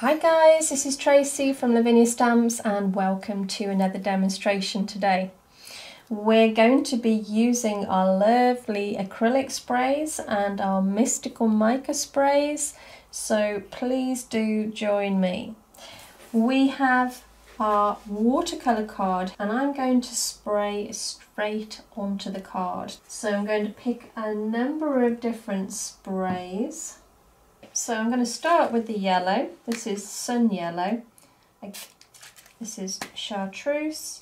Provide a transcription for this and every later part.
Hi guys, this is Tracey from Lavinia Stamps and welcome to another demonstration today. We're going to be using our lovely acrylic sprays and our mystical mica sprays, so please do join me. We have our watercolour card and I'm going to spray straight onto the card. So I'm going to pick a number of different sprays. So I'm going to start with the yellow. This is sun yellow. This is chartreuse.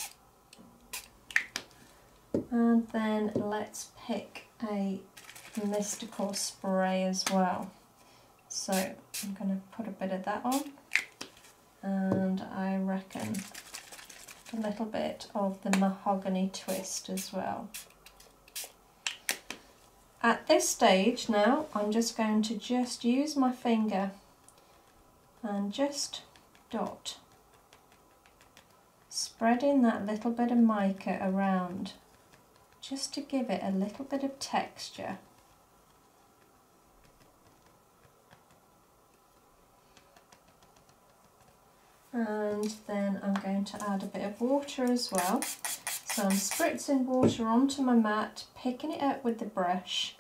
And then let's pick a mystical spray as well. So I'm going to put a bit of that on and I reckon a little bit of the mahogany twist as well. At this stage now I'm just going to just use my finger and just dot spreading that little bit of mica around just to give it a little bit of texture and then I'm going to add a bit of water as well. So I'm spritzing water onto my mat, picking it up with the brush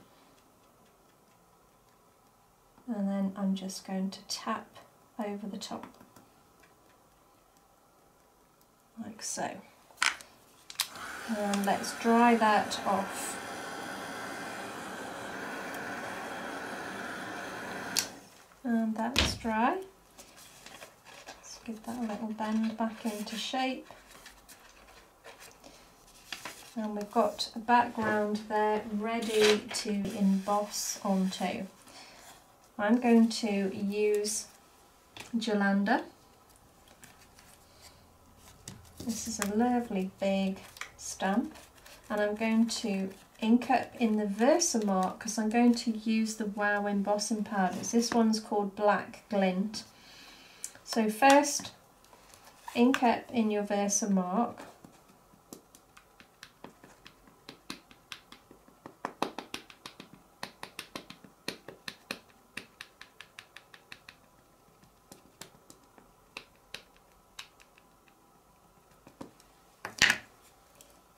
and then I'm just going to tap over the top like so. And let's dry that off. And that's dry. Let's give that a little bend back into shape. And we've got a background there ready to emboss onto. I'm going to use Jalandhar. This is a lovely big stamp and I'm going to ink up in the Versamark because I'm going to use the Wow embossing powders. This one's called Black Glint so first, ink up in your Versamark.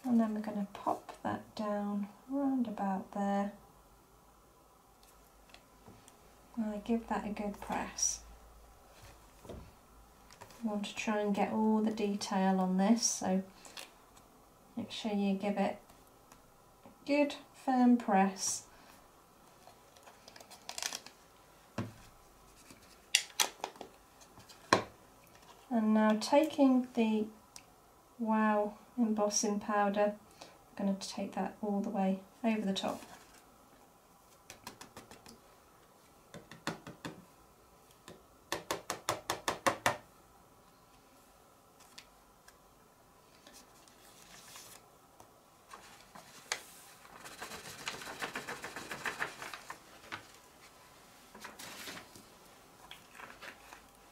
And then we're going to pop that down round about there. And I give that a good press want to try and get all the detail on this so make sure you give it a good firm press and now taking the wow embossing powder. I'm going to take that all the way over the top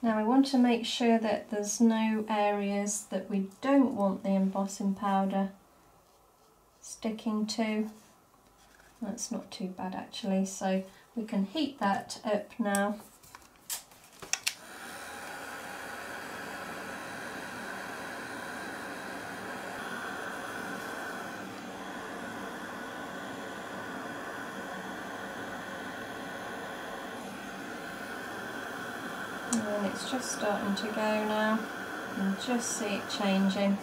Now we want to make sure that there's no areas that we don't want the embossing powder sticking to. That's not too bad actually, so we can heat that up now and it's just starting to go now. And just see it changing.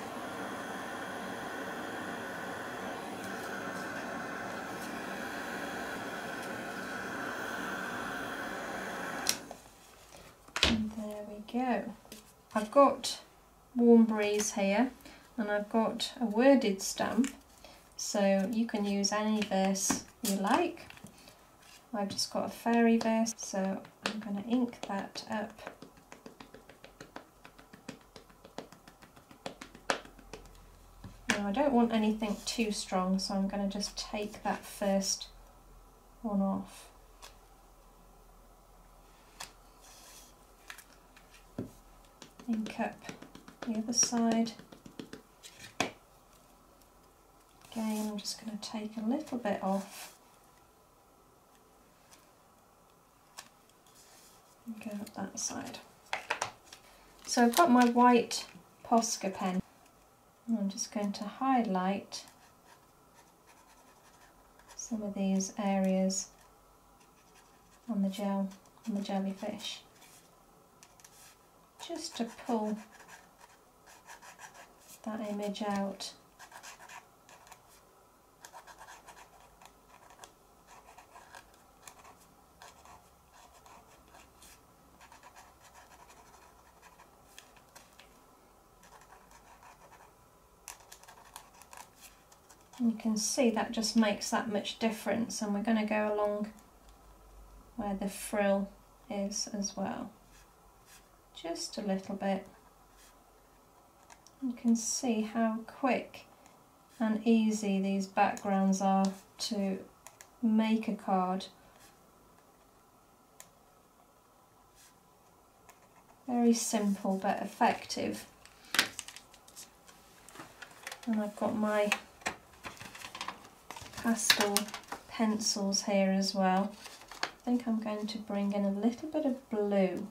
And there we go. I've got warm breeze here and I've got a worded stamp. So you can use any verse you like. I've just got a fairy verse so I'm going to ink that up I don't want anything too strong so I'm going to just take that first one off ink up the other side again I'm just going to take a little bit off go up that side. So I've got my white Posca pen. I'm just going to highlight some of these areas on the gel, on the jellyfish, just to pull that image out. You can see that just makes that much difference and we're going to go along where the frill is as well. Just a little bit. You can see how quick and easy these backgrounds are to make a card. Very simple but effective. And I've got my pastel pencils here as well. I think I'm going to bring in a little bit of blue.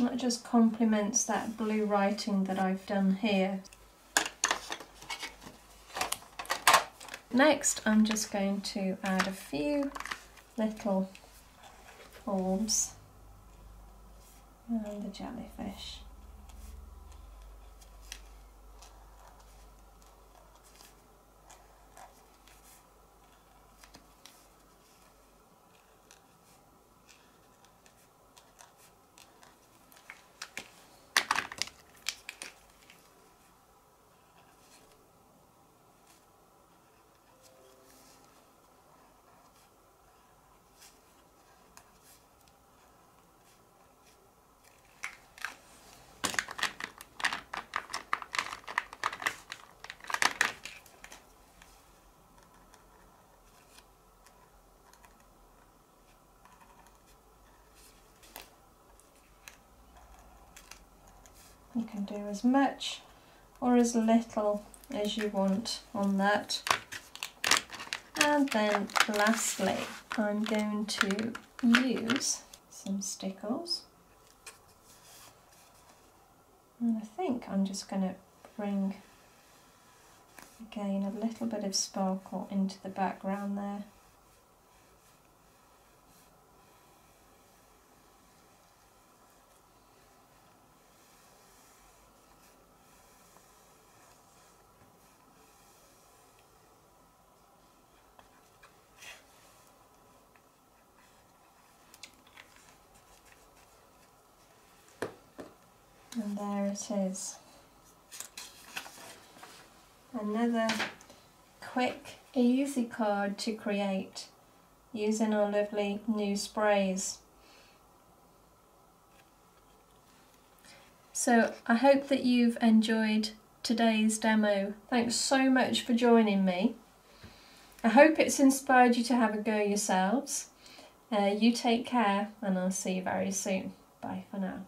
That just complements that blue writing that I've done here. Next I'm just going to add a few little orbs around the jellyfish. You can do as much or as little as you want on that. And then lastly, I'm going to use some stickles. And I think I'm just going to bring again a little bit of sparkle into the background there. And there it is. Another quick, easy card to create using our lovely new sprays. So I hope that you've enjoyed today's demo. Thanks so much for joining me. I hope it's inspired you to have a go yourselves. Uh, you take care and I'll see you very soon. Bye for now.